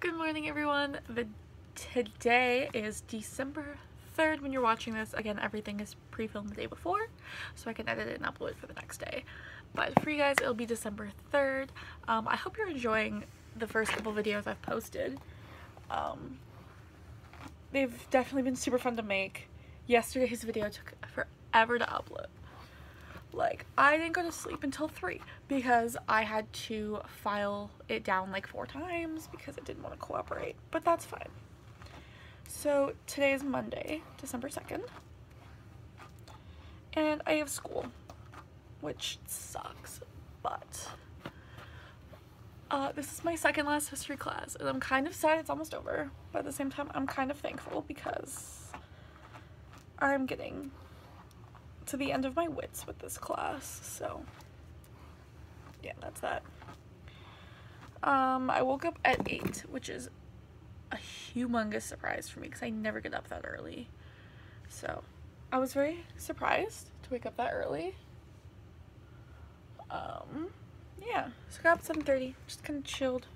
Good morning everyone. The today is December 3rd when you're watching this. Again, everything is pre-filmed the day before so I can edit it and upload for the next day. But for you guys, it'll be December 3rd. Um, I hope you're enjoying the first couple videos I've posted. Um, they've definitely been super fun to make. Yesterday's video took forever to upload. Like, I didn't go to sleep until 3 because I had to file it down like four times because it didn't want to cooperate. But that's fine. So, today is Monday, December 2nd. And I have school, which sucks, but uh, this is my second last history class, and I'm kind of sad it's almost over, but at the same time, I'm kind of thankful because I'm getting to the end of my wits with this class, so yeah, that's that. Um, I woke up at 8, which is a humongous surprise for me because I never get up that early. So, I was very surprised to wake up that early. Um, yeah, so got up at 7.30, just kind of chilled.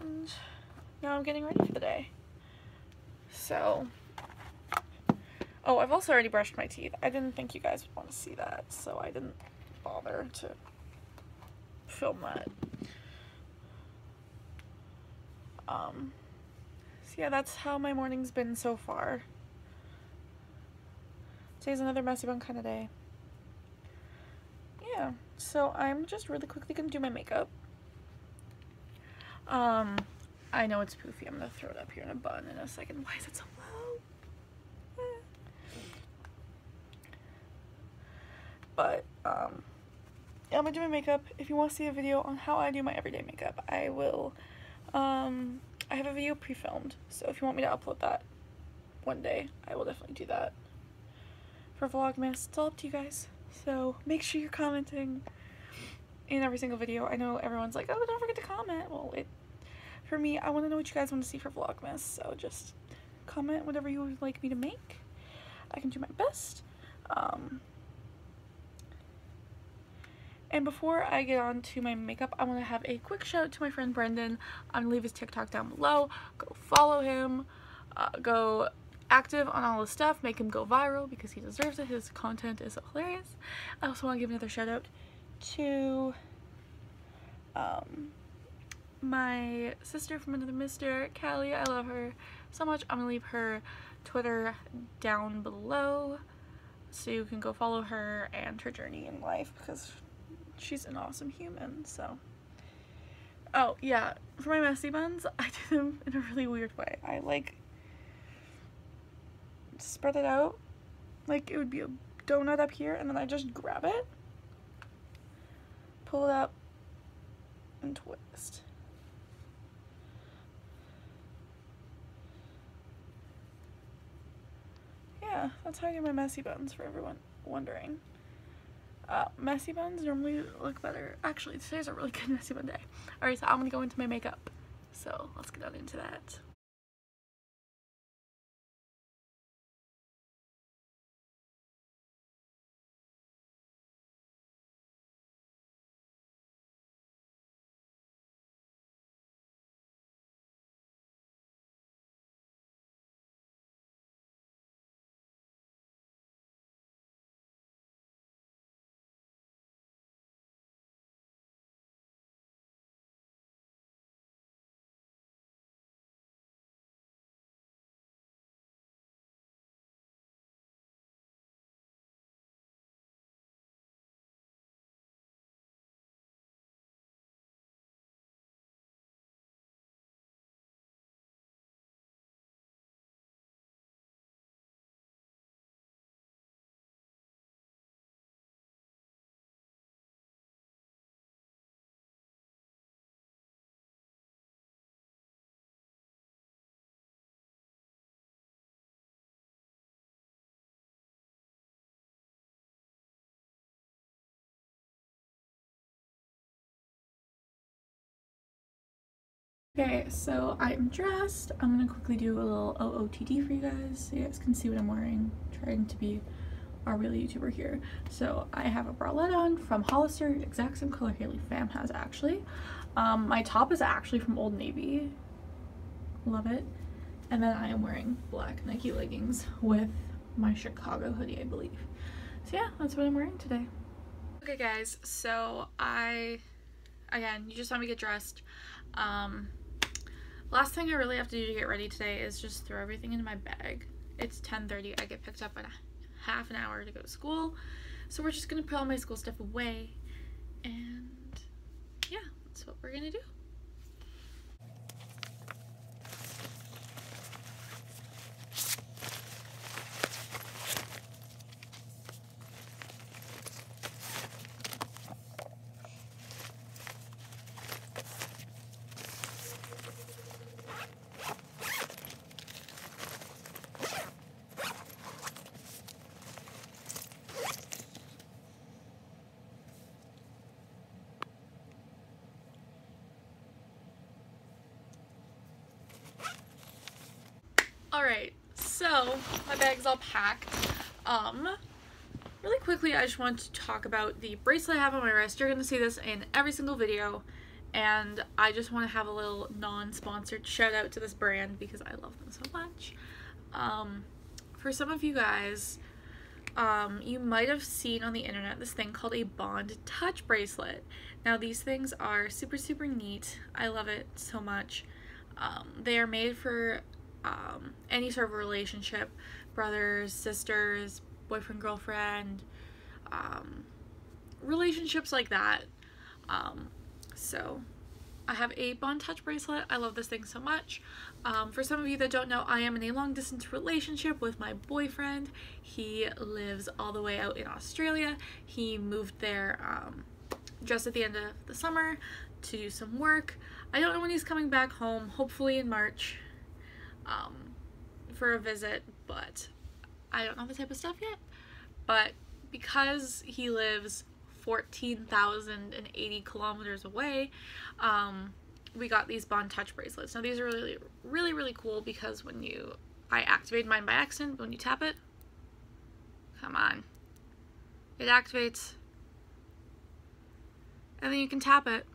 And now I'm getting ready for the day. So, Oh, I've also already brushed my teeth. I didn't think you guys would want to see that, so I didn't bother to film that. Um, so yeah, that's how my morning's been so far. Today's another messy bun kind of day. Yeah, so I'm just really quickly gonna do my makeup. Um, I know it's poofy. I'm gonna throw it up here in a bun in a second. Why is it so but um, yeah, I'm gonna do my makeup. If you want to see a video on how I do my everyday makeup, I will. Um, I have a video pre-filmed, so if you want me to upload that one day, I will definitely do that. For Vlogmas, it's all up to you guys. So make sure you're commenting in every single video. I know everyone's like, oh, don't forget to comment. Well, it for me, I want to know what you guys want to see for Vlogmas, so just comment whatever you would like me to make. I can do my best. Um, and before I get on to my makeup, I want to have a quick shout out to my friend Brendan. I'm going to leave his TikTok down below. Go follow him. Uh, go active on all his stuff. Make him go viral because he deserves it. His content is hilarious. I also want to give another shout out to um, my sister from another mister, Callie. I love her so much. I'm going to leave her Twitter down below so you can go follow her and her journey in life because she's an awesome human, so. Oh, yeah, for my messy buns, I did them in a really weird way. I, like, spread it out, like it would be a donut up here, and then I just grab it, pull it up, and twist. Yeah, that's how I do my messy buns for everyone wondering. Uh, messy buns normally look better. Actually, today's a really good messy bun day. Alright, so I'm gonna go into my makeup. So let's get on into that. Okay, so I'm dressed. I'm gonna quickly do a little OOTD for you guys so you guys can see what I'm wearing. trying to be our real YouTuber here. So I have a bralette on from Hollister, exact same color Haley Pham has actually. Um, my top is actually from Old Navy. Love it. And then I am wearing black Nike leggings with my Chicago hoodie, I believe. So yeah, that's what I'm wearing today. Okay guys, so I, again, you just saw me get dressed. Um, last thing I really have to do to get ready today is just throw everything into my bag. It's 10.30, I get picked up in a half an hour to go to school. So we're just gonna put all my school stuff away and yeah, that's what we're gonna do. Alright, so my bag's all packed. Um, really quickly, I just want to talk about the bracelet I have on my wrist. You're going to see this in every single video, and I just want to have a little non-sponsored shout out to this brand because I love them so much. Um, for some of you guys, um, you might have seen on the internet this thing called a Bond Touch bracelet. Now these things are super super neat. I love it so much. Um, they are made for um, any sort of relationship brothers, sisters, boyfriend, girlfriend, um, relationships like that. Um, so I have a Bond Touch bracelet. I love this thing so much. Um, for some of you that don't know, I am in a long distance relationship with my boyfriend. He lives all the way out in Australia. He moved there um, just at the end of the summer to do some work. I don't know when he's coming back home, hopefully in March um, for a visit, but I don't know the type of stuff yet. But because he lives 14,080 kilometers away, um, we got these Bond Touch bracelets. Now these are really, really, really cool because when you, I activated mine by accident, when you tap it, come on, it activates, and then you can tap it,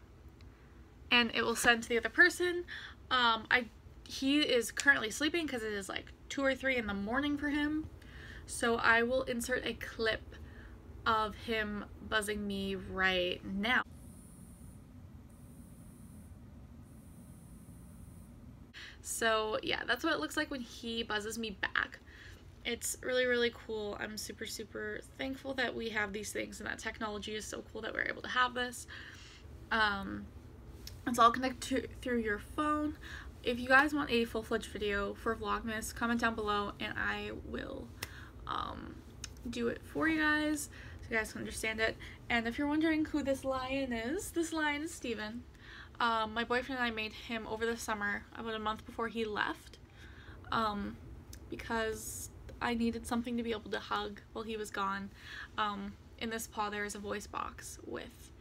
and it will send to the other person. Um, I he is currently sleeping because it is like 2 or 3 in the morning for him. So I will insert a clip of him buzzing me right now. So yeah, that's what it looks like when he buzzes me back. It's really, really cool. I'm super, super thankful that we have these things and that technology is so cool that we're able to have this. Um, it's all connected through your phone if you guys want a full-fledged video for Vlogmas, comment down below and I will um, do it for you guys so you guys can understand it. And if you're wondering who this lion is, this lion is Steven. Um, my boyfriend and I made him over the summer, about a month before he left, um, because I needed something to be able to hug while he was gone. Um, in this paw there is a voice box with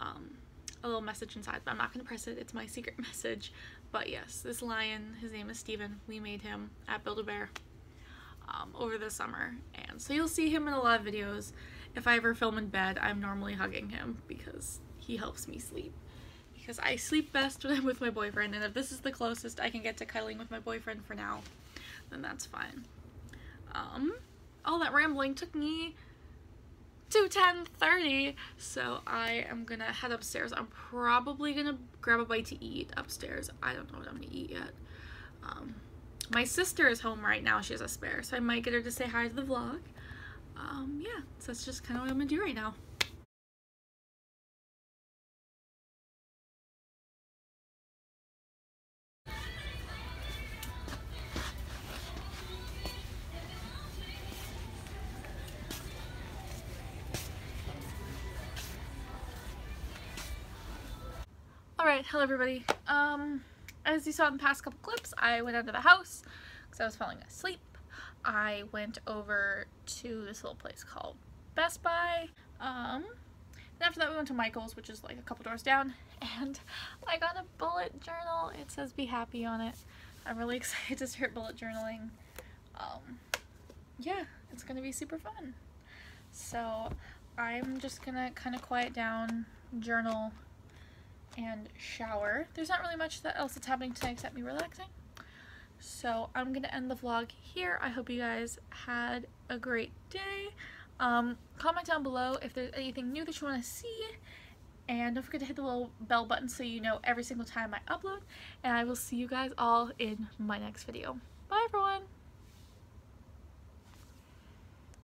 um, a little message inside, but I'm not going to press it. It's my secret message. But yes, this lion, his name is Steven. We made him at Build-A-Bear um, over the summer. And so you'll see him in a lot of videos. If I ever film in bed, I'm normally hugging him because he helps me sleep. Because I sleep best when I'm with my boyfriend, and if this is the closest I can get to cuddling with my boyfriend for now, then that's fine. Um, all that rambling took me to 10.30 so I am gonna head upstairs. I'm probably gonna grab a bite to eat upstairs. I don't know what I'm gonna eat yet. Um, my sister is home right now. She has a spare so I might get her to say hi to the vlog. Um, yeah so that's just kind of what I'm gonna do right now Alright, hello everybody. Um, as you saw in the past couple clips, I went out of the house because I was falling asleep. I went over to this little place called Best Buy. Um, and after that we went to Michael's, which is like a couple doors down, and I got a bullet journal. It says be happy on it. I'm really excited to start bullet journaling. Um, yeah, it's gonna be super fun. So I'm just gonna kind of quiet down, journal, and shower. There's not really much that else that's happening tonight except me relaxing. So I'm going to end the vlog here. I hope you guys had a great day. Um, comment down below if there's anything new that you want to see. And don't forget to hit the little bell button so you know every single time I upload. And I will see you guys all in my next video. Bye everyone!